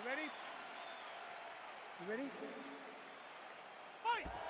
You ready? You ready? Fight!